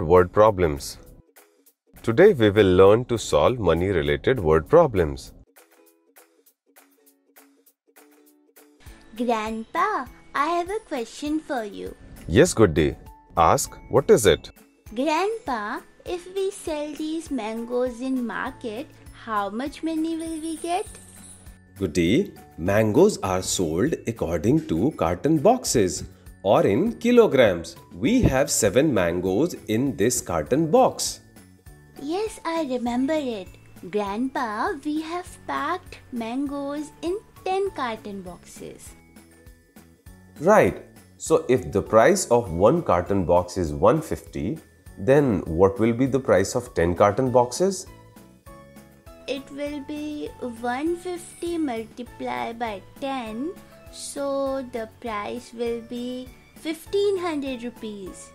word problems. Today we will learn to solve money related word problems. Grandpa, I have a question for you. Yes, Goody. Ask, what is it? Grandpa, if we sell these mangoes in market, how much money will we get? Goody. mangoes are sold according to carton boxes or in kilograms. We have 7 mangoes in this carton box. Yes, I remember it. Grandpa, we have packed mangoes in 10 carton boxes. Right. So if the price of one carton box is 150, then what will be the price of 10 carton boxes? It will be 150 multiplied by 10, so the price will be 1500 rupees.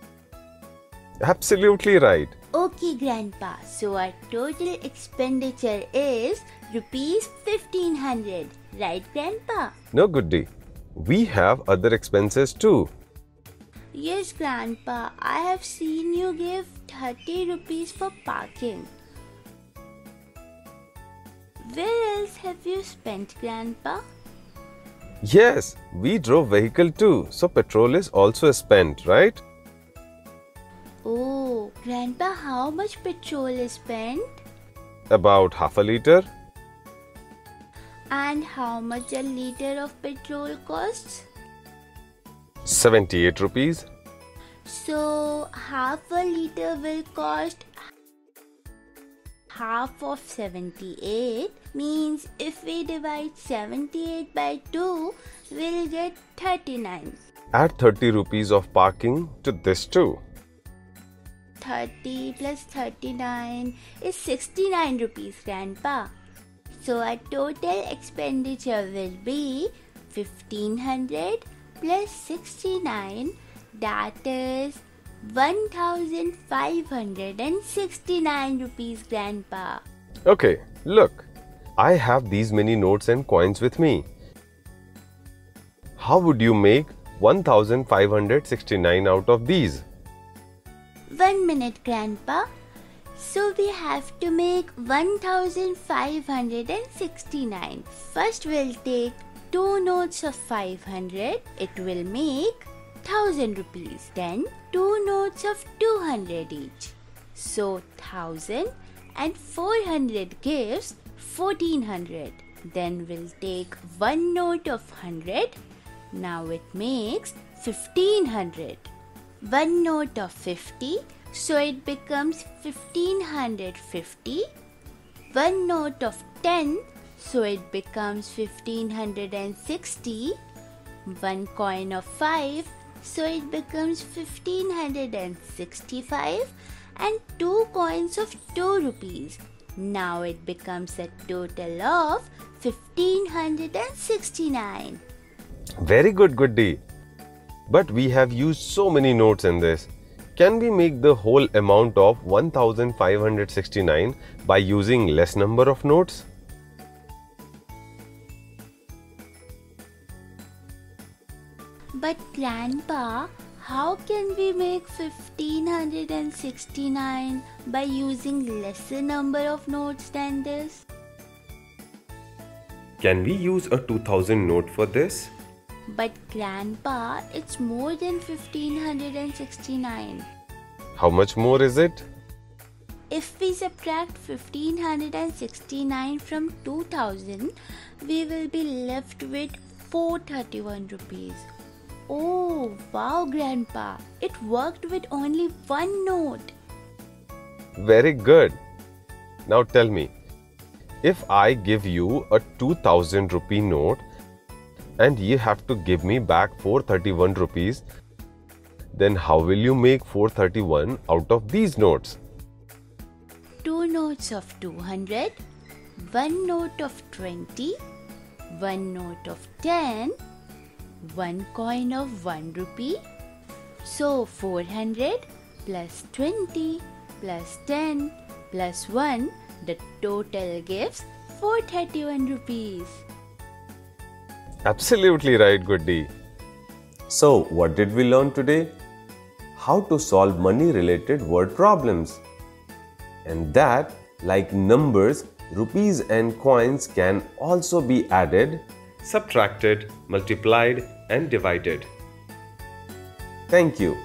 Absolutely right. Okay, Grandpa. So our total expenditure is rupees 1500. Right, Grandpa? No, Goody. We have other expenses too. Yes, Grandpa. I have seen you give 30 rupees for parking. Where else have you spent, Grandpa? Yes, we drove vehicle too, so petrol is also spent, right? Oh, Grandpa, how much petrol is spent? About half a liter. And how much a liter of petrol costs? 78 rupees. So, half a liter will cost half of 78 means if we divide 78 by 2 we'll get 39 Add 30 rupees of parking to this too. 30 plus 39 is 69 rupees grandpa. So our total expenditure will be 1500 plus 69 that is 1569 rupees grandpa Okay, look. I have these many notes and coins with me. How would you make 1569 out of these? One minute, Grandpa. So we have to make 1569. First, we'll take two notes of 500. It will make 1000 rupees. Then, two notes of 200 each. So, 1000 and 400 gives 1400. Then, we'll take one note of 100. Now, it makes 1500 one note of 50 so it becomes 1550 one note of 10 so it becomes 1560 one coin of 5 so it becomes 1565 and two coins of 2 rupees now it becomes a total of 1569 Very good, Goody. But we have used so many notes in this. Can we make the whole amount of 1569 by using less number of notes? But Grandpa, how can we make 1569 by using lesser number of notes than this? Can we use a 2000 note for this? But Grandpa, it's more than 1569. How much more is it? If we subtract 1569 from 2000, we will be left with 431 rupees. Oh, wow, Grandpa. It worked with only one note. Very good. Now tell me, if I give you a 2000 rupee note and you have to give me back 431 rupees, then how will you make 431 out of these notes? Two notes of 200, one note of 20, one note of 10, one coin of 1 rupee. So 400 plus 20 plus 10 plus 1, the total gives 431 rupees. Absolutely right, Goody. So, what did we learn today? how to solve money related word problems. And that, like numbers, rupees and coins can also be added, subtracted, multiplied, and divided. Thank you.